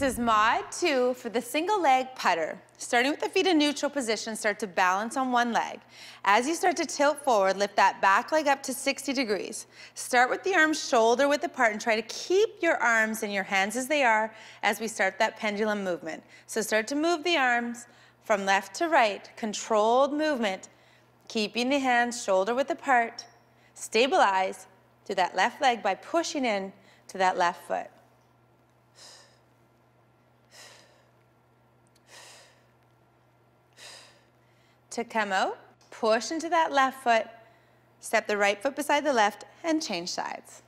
This is mod two for the single leg putter. Starting with the feet in neutral position, start to balance on one leg. As you start to tilt forward, lift that back leg up to 60 degrees. Start with the arms shoulder width apart and try to keep your arms and your hands as they are as we start that pendulum movement. So start to move the arms from left to right, controlled movement, keeping the hands shoulder width apart. Stabilize to that left leg by pushing in to that left foot. To come out, push into that left foot, step the right foot beside the left, and change sides.